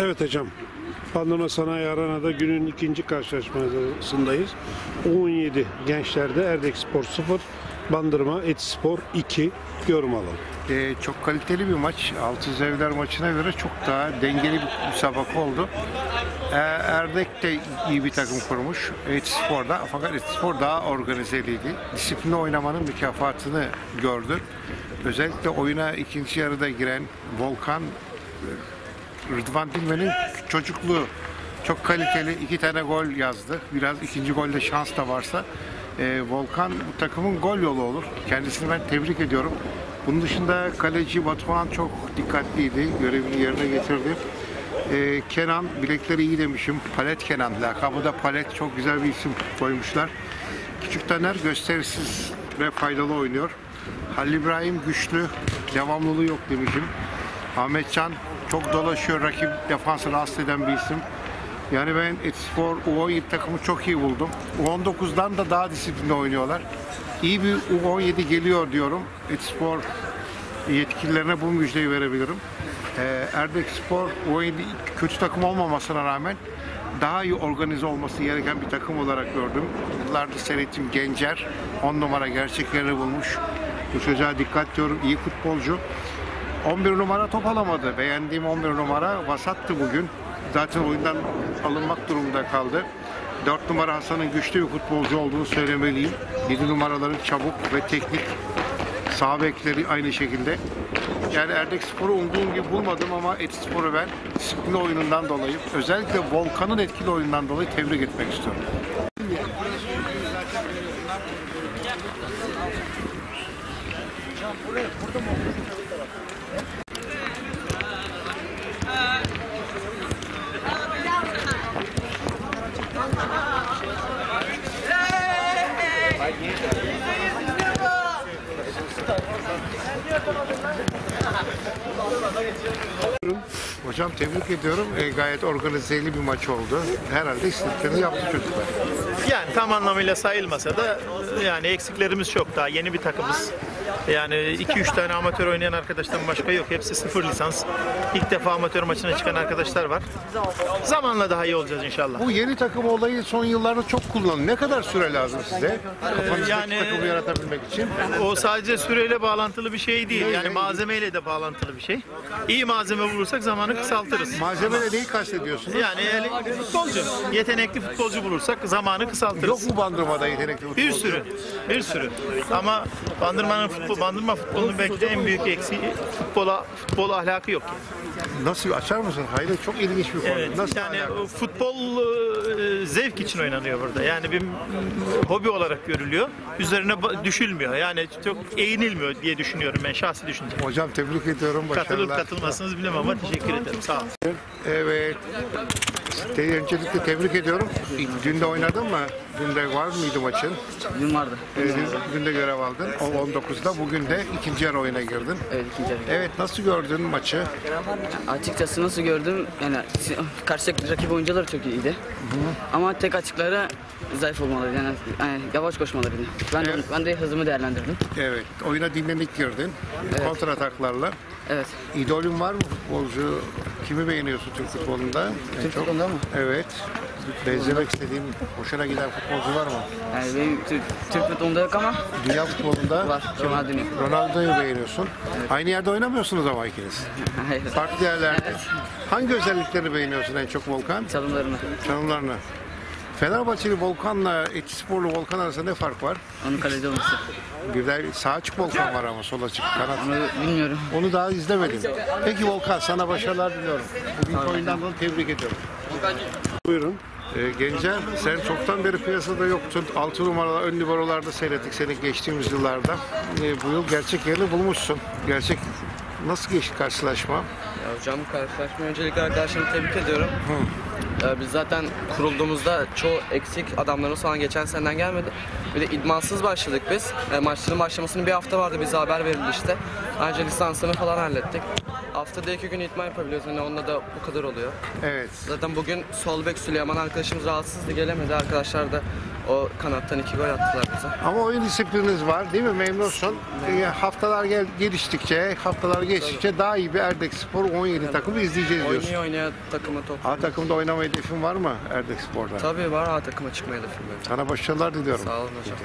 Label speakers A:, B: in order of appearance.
A: Evet hocam. Bandırma Sanayi Arana'da günün ikinci karşılaşmasındayız. 17 gençlerde Erdek Spor 0, Bandırma Etispor 2 yorum alalım.
B: Ee, çok kaliteli bir maç. Altı Evler maçına göre çok daha dengeli bir müsabaka oldu. Ee, Erdek de iyi bir takım kurmuş. Etispor'da fakat Etispor daha organizeliydi. Disiplinli oynamanın mükafatını gördü. Özellikle oyuna ikinci yarıda giren Volkan Rıdvan Dilmen'in çocukluğu çok kaliteli. iki tane gol yazdı. Biraz ikinci golde şans da varsa e, Volkan bu takımın gol yolu olur. Kendisini ben tebrik ediyorum. Bunun dışında kaleci Batuhan çok dikkatliydi. Görevini yerine getirdi. E, Kenan bilekleri iyi demişim. Palet Kenan. Lakabı da Palet. Çok güzel bir isim koymuşlar. Küçük Taner gösterisiz ve faydalı oynuyor. Halil İbrahim güçlü. Devamlılığı yok demişim. Ahmetcan çok dolaşıyor. Rakip defansı rahatsız eden bir isim. Yani ben Etispor U17 takımı çok iyi buldum. U19'dan da daha disiplinli oynuyorlar. İyi bir U17 geliyor diyorum. Etispor yetkililerine bu müjdeyi verebilirim. Ee, Erdek Spor U17 kötü takım olmamasına rağmen daha iyi organize olması gereken bir takım olarak gördüm. Yıllardır seyrettim Gencer 10 numara gerçeklerini bulmuş. Bu çocuğa dikkat diyorum. iyi futbolcu. 11 numara top alamadı. Beğendiğim 11 numara vasattı bugün. Zaten oyundan alınmak durumunda kaldı. 4 numara Hasan'ın güçlü bir futbolcu olduğunu söylemeliyim. 7 numaraların çabuk ve teknik sağ bekleri aynı şekilde. Yani Erdek Spor'u umduğum gibi bulmadım ama Eti Spor'u ben disiplinli oyunundan dolayı özellikle Volkan'ın etkili oyundan dolayı tebrik etmek istiyorum. Hocam tebrik ediyorum. E, gayet organizeli bir maç oldu. Herhalde istediklerini yaptı çocuklar.
C: Yani tam anlamıyla sayılmasa da yani eksiklerimiz çok daha yeni bir takımız. Yani 2-3 tane amatör oynayan arkadaştan başka yok. Hepsi sıfır lisans. İlk defa amatör maçına çıkan arkadaşlar var. Zamanla daha iyi olacağız inşallah.
B: Bu yeni takım olayı son yıllarda çok kullanılıyor. Ne kadar süre lazım size? Kafanızdaki
C: yani-
B: takımı yaratabilmek için.
C: O sadece süreyle bağlantılı bir şey değil. Yani malzemeyle de bağlantılı bir şey. İyi malzeme bulursak zamanı kısaltırız.
B: Malzemeyle neyi kastediyorsunuz?
C: Yani futbolcu, yetenekli futbolcu bulursak zamanı kısaltırız.
B: Yok mu Bandırma'da yetenekli futbolcu?
C: Bir sürü, bir sürü. Ama Bandırma'nın futbol, Bandırma futbolunun belki de en büyük eksiği futbola, futbol ahlakı yok.
B: Nasıl açar mısın? Hayır çok ilginç bir konu.
C: Evet,
B: Nasıl
C: yani
B: alaka?
C: o futbol zevk için oynanıyor burada. Yani bir hobi olarak görülüyor. Üzerine düşülmüyor. Yani çok eğinilmiyor diye düşünüyorum ben şahsi düşüncem.
B: Hocam tebrik ediyorum.
C: Katılıp
B: Başarılar.
C: katılmazsınız bilemem ama teşekkür ederim. Sağ olun.
B: Evet. Te- Öncelikle tebrik ediyorum. Dün de oynadın mı? Dün de var mıydı maçın?
D: Dün vardı.
B: Ee, dün, dün de görev aldın. O 19'da. Bugün de ikinci yarı oyuna girdin.
D: Evet ikinci yarı.
B: Evet nasıl gördün maçı?
D: Açıkçası nasıl gördüm yani karşıdaki rakip oyuncular çok iyiydi. Ama tek açıkları zayıf olmaları yani, yani yavaş koşmalarıydı. Ben de,
B: Evet.
D: ben de hızımı değerlendirdim.
B: Evet. Oyuna dinlenik girdin. Kontra ataklarla.
D: Evet.
B: İdolün var mı futbolcu? Kimi beğeniyorsun Türk futbolunda?
D: Türk futbolunda mı?
B: Evet. Benzemek istediğin, hoşuna giden futbolcu var mı?
D: Yani benim Türk, Türk futbolunda yok ama
B: Dünya futbolunda
D: var. Ronaldinho.
B: Ronaldo'yu beğeniyorsun. Aynı yerde oynamıyorsunuz ama ikiniz.
D: Hayır.
B: Farklı yerlerde. Hangi özelliklerini beğeniyorsun en çok Volkan?
D: Çalımlarını.
B: Tanımlarını. Fenerbahçeli Volkan'la Etisporlu Volkan arasında ne fark var?
D: Onun kaleci olması.
B: Bir de sağ açık Volkan var ama sol açık kanat.
D: Onu bilmiyorum.
B: Onu daha izlemedim. Peki Volkan sana başarılar diliyorum. Bugün oyundan dolayı tebrik ediyorum.
A: Buyurun.
B: Ee, Gencer sen çoktan beri piyasada yoktun. 6 numaralar ön numaralarda seyrettik seni geçtiğimiz yıllarda. Ee, bu yıl gerçek yerini bulmuşsun. Gerçek nasıl geçti karşılaşma?
E: Ya hocam karşılaşma öncelikle arkadaşlarımı tebrik ediyorum. Ee, biz zaten kurulduğumuzda çoğu eksik adamlarımız falan geçen seneden gelmedi. Bir de idmansız başladık biz. E, maçların başlamasının bir hafta vardı bize haber verildi işte. Ayrıca lisansını falan hallettik. Haftada iki gün idman yapabiliyoruz. Yani onunla da bu kadar oluyor.
B: Evet.
E: Zaten bugün sol bek Süleyman arkadaşımız rahatsızdı gelemedi. Arkadaşlar da O kanattan iki gol attılar bize.
B: Ama oyun disiplininiz var değil mi? Memnunsun. Ee, haftalar gel, geliştikçe, haftalar geçtikçe daha iyi bir Erdek Spor 17 takımı izleyeceğiz diyorsun.
E: Oynaya oynaya takımı top.
B: A takımda oynama hedefin var mı Erdek Spor'da?
E: Tabii var A takıma çıkma hedefim benim.
B: Sana başarılar diliyorum.
E: Sağ olun hocam.